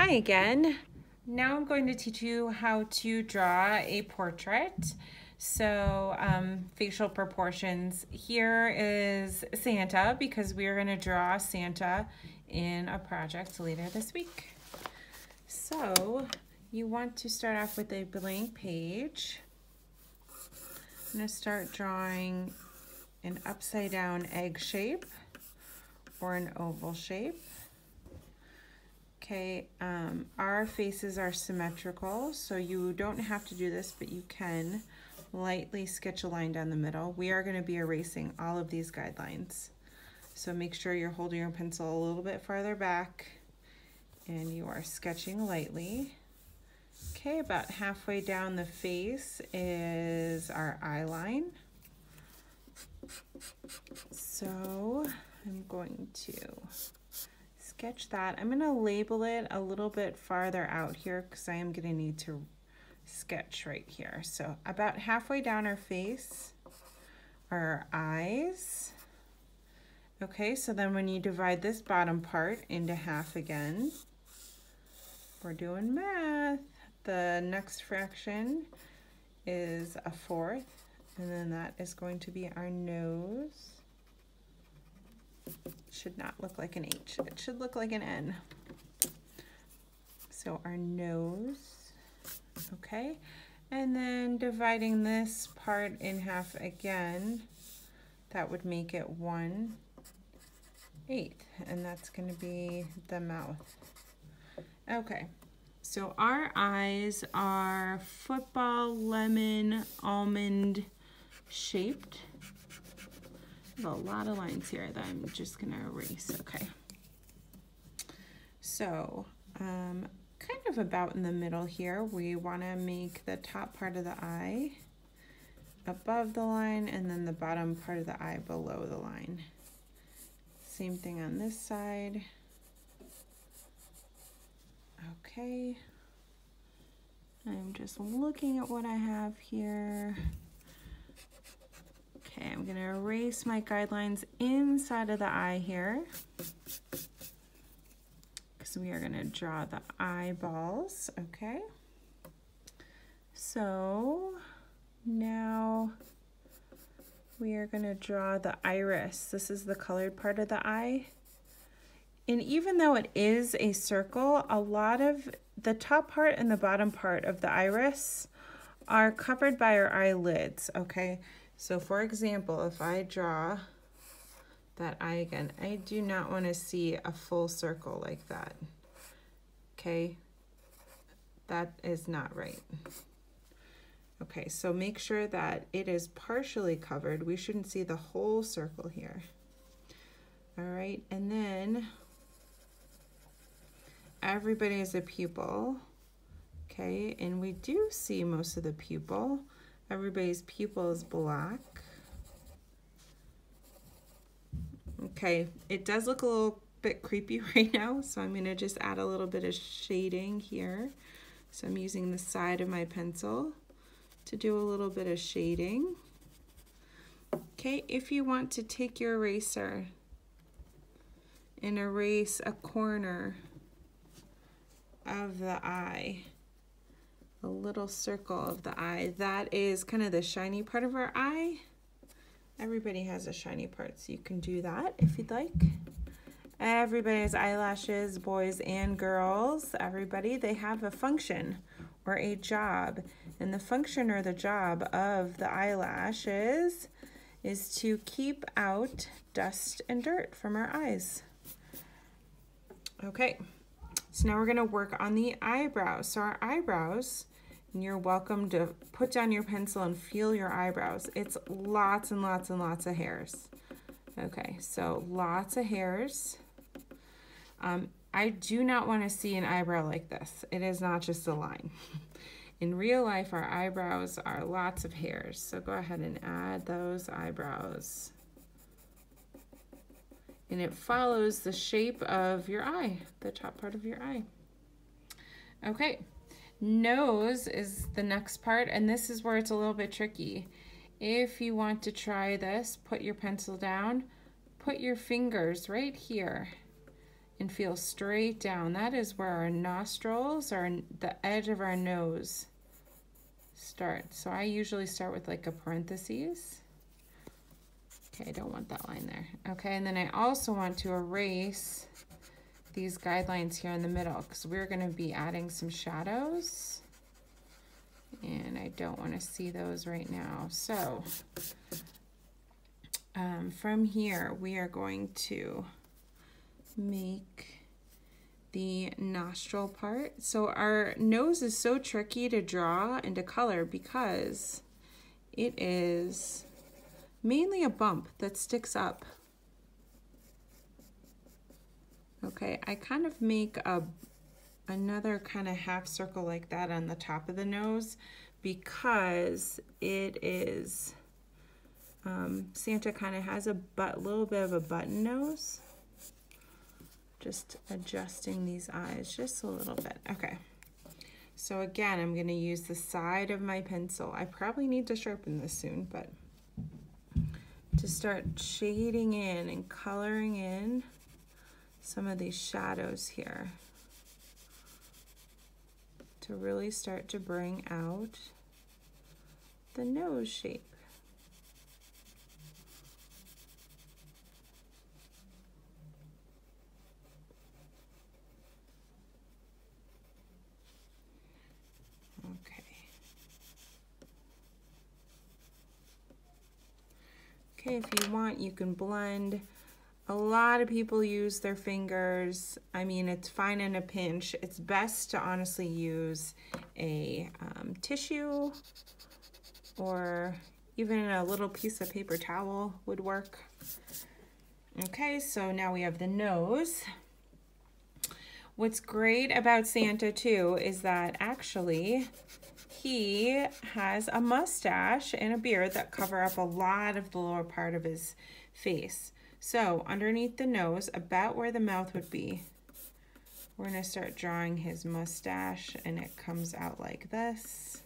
Hi again. Now I'm going to teach you how to draw a portrait. So um, facial proportions. Here is Santa because we are going to draw Santa in a project later this week. So you want to start off with a blank page. I'm going to start drawing an upside down egg shape or an oval shape. Okay, um, our faces are symmetrical, so you don't have to do this, but you can lightly sketch a line down the middle. We are going to be erasing all of these guidelines. So make sure you're holding your pencil a little bit farther back and you are sketching lightly. Okay, about halfway down the face is our eye line. So I'm going to sketch that. I'm going to label it a little bit farther out here because I am going to need to sketch right here. So about halfway down our face are our eyes. Okay, so then when you divide this bottom part into half again, we're doing math. The next fraction is a fourth, and then that is going to be our nose should not look like an H. It should look like an N. So our nose, okay? And then dividing this part in half again, that would make it one eighth, and that's gonna be the mouth. Okay, so our eyes are football lemon almond shaped a lot of lines here that I'm just gonna erase, okay. So, um, kind of about in the middle here, we wanna make the top part of the eye above the line and then the bottom part of the eye below the line. Same thing on this side. Okay. I'm just looking at what I have here. Gonna erase my guidelines inside of the eye here because we are gonna draw the eyeballs, okay? So now we are gonna draw the iris. This is the colored part of the eye. And even though it is a circle, a lot of the top part and the bottom part of the iris are covered by our eyelids, okay? So for example, if I draw that eye again, I do not want to see a full circle like that. Okay, that is not right. Okay, so make sure that it is partially covered. We shouldn't see the whole circle here. All right, and then everybody is a pupil. Okay, and we do see most of the pupil. Everybody's pupil is black. Okay, it does look a little bit creepy right now, so I'm gonna just add a little bit of shading here. So I'm using the side of my pencil to do a little bit of shading. Okay, if you want to take your eraser and erase a corner of the eye, a little circle of the eye. That is kind of the shiny part of our eye. Everybody has a shiny part, so you can do that if you'd like. Everybody has eyelashes, boys and girls. Everybody, they have a function or a job. And the function or the job of the eyelashes is to keep out dust and dirt from our eyes. Okay, so now we're gonna work on the eyebrows. So our eyebrows, and you're welcome to put down your pencil and feel your eyebrows. It's lots and lots and lots of hairs. Okay, so lots of hairs. Um, I do not want to see an eyebrow like this. It is not just a line. In real life, our eyebrows are lots of hairs. So go ahead and add those eyebrows. And it follows the shape of your eye, the top part of your eye. Okay, Nose is the next part, and this is where it's a little bit tricky. If you want to try this, put your pencil down, put your fingers right here, and feel straight down. That is where our nostrils are the edge of our nose start. So I usually start with like a parenthesis. Okay, I don't want that line there. Okay, and then I also want to erase these guidelines here in the middle because we're going to be adding some shadows. And I don't want to see those right now. So um, from here, we are going to make the nostril part. So our nose is so tricky to draw and to color because it is mainly a bump that sticks up. Okay, I kind of make a another kind of half circle like that on the top of the nose because it is um, Santa kind of has a but, little bit of a button nose just adjusting these eyes just a little bit. Okay. So again, I'm going to use the side of my pencil. I probably need to sharpen this soon, but to start shading in and coloring in some of these shadows here to really start to bring out the nose shape. Okay, Okay, if you want, you can blend. A lot of people use their fingers. I mean, it's fine in a pinch. It's best to honestly use a um, tissue or even a little piece of paper towel would work. Okay, so now we have the nose. What's great about Santa too is that actually he has a mustache and a beard that cover up a lot of the lower part of his face. So underneath the nose, about where the mouth would be, we're going to start drawing his mustache and it comes out like this.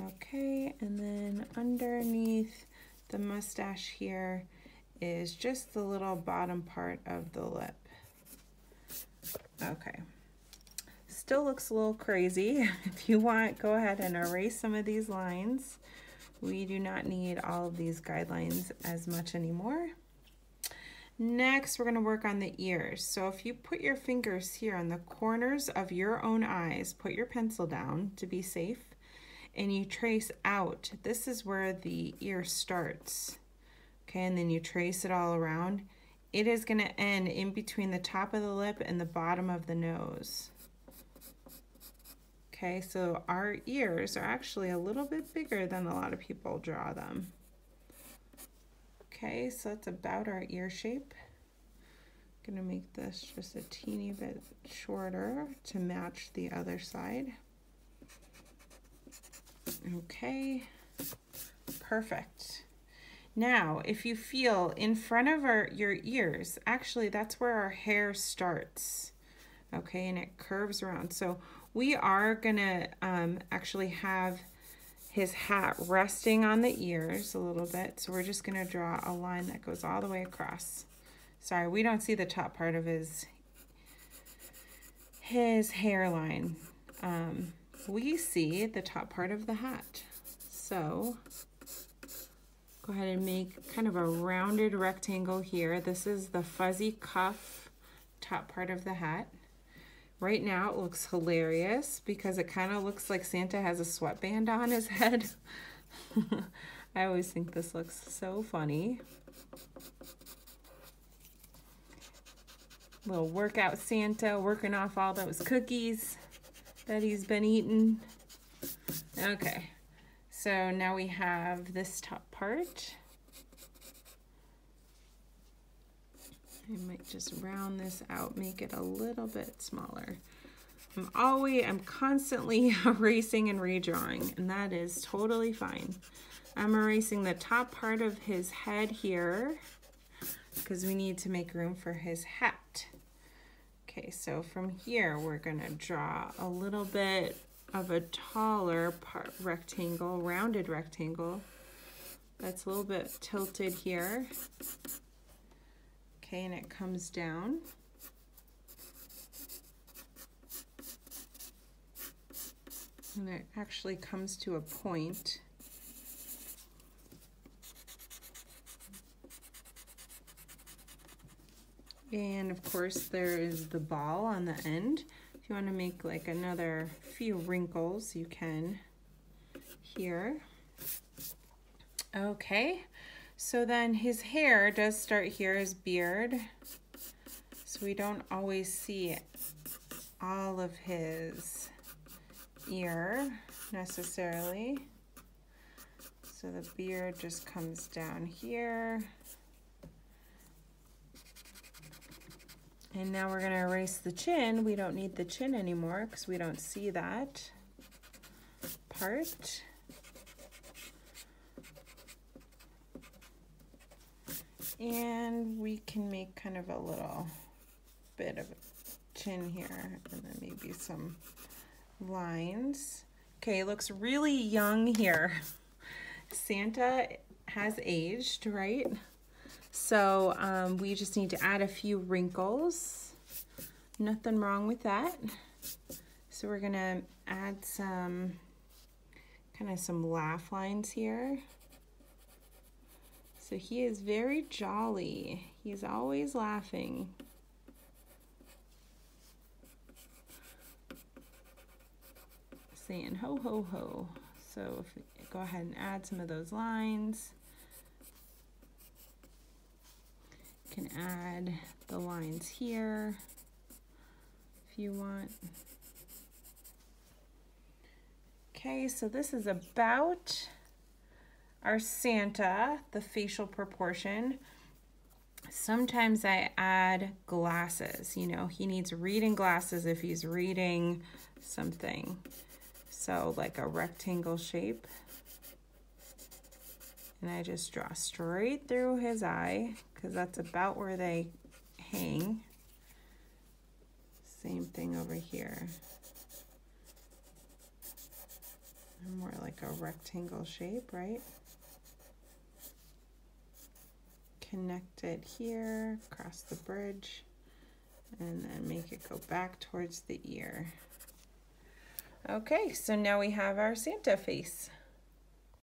Okay, and then underneath the mustache here is just the little bottom part of the lip. Okay. Still looks a little crazy. If you want, go ahead and erase some of these lines. We do not need all of these guidelines as much anymore. Next, we're going to work on the ears. So if you put your fingers here on the corners of your own eyes, put your pencil down to be safe, and you trace out. This is where the ear starts. Okay, and then you trace it all around it is going to end in between the top of the lip and the bottom of the nose. Okay, so our ears are actually a little bit bigger than a lot of people draw them. Okay, so that's about our ear shape. I'm gonna make this just a teeny bit shorter to match the other side. Okay, perfect. Now, if you feel in front of our, your ears, actually that's where our hair starts, okay, and it curves around. So we are gonna um, actually have his hat resting on the ears a little bit. So we're just gonna draw a line that goes all the way across. Sorry, we don't see the top part of his, his hairline. Um, we see the top part of the hat. So Go ahead and make kind of a rounded rectangle here. This is the fuzzy cuff top part of the hat. Right now it looks hilarious because it kind of looks like Santa has a sweatband on his head. I always think this looks so funny. Little workout Santa working off all those cookies that he's been eating. Okay, so now we have this top part. I might just round this out, make it a little bit smaller. I'm always, I'm constantly erasing and redrawing, and that is totally fine. I'm erasing the top part of his head here because we need to make room for his hat. Okay, so from here, we're gonna draw a little bit of a taller part rectangle, rounded rectangle that's a little bit tilted here. Okay, and it comes down. And it actually comes to a point. And of course there is the ball on the end. You want to make like another few wrinkles, you can here. Okay, so then his hair does start here, his beard. So we don't always see all of his ear necessarily. So the beard just comes down here. And now we're gonna erase the chin. We don't need the chin anymore because we don't see that part. And we can make kind of a little bit of chin here and then maybe some lines. Okay, looks really young here. Santa has aged, right? So um, we just need to add a few wrinkles. Nothing wrong with that. So we're gonna add some, kind of some laugh lines here. So he is very jolly. He's always laughing. Saying ho ho ho. So if we go ahead and add some of those lines. Can add the lines here if you want. Okay, so this is about our Santa, the facial proportion. Sometimes I add glasses, you know, he needs reading glasses if he's reading something. So like a rectangle shape. And I just draw straight through his eye because that's about where they hang. Same thing over here. More like a rectangle shape, right? Connect it here, across the bridge, and then make it go back towards the ear. Okay, so now we have our Santa face.